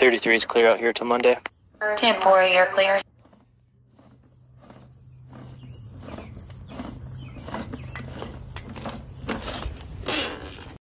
33 is clear out here till Monday. 10 4, you're clear.